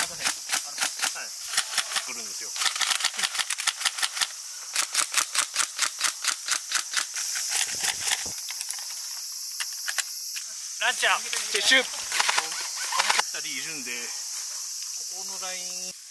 あのね、あの、はい、来るんですよ。ラン撤収。ったりいるんで、ここのライン。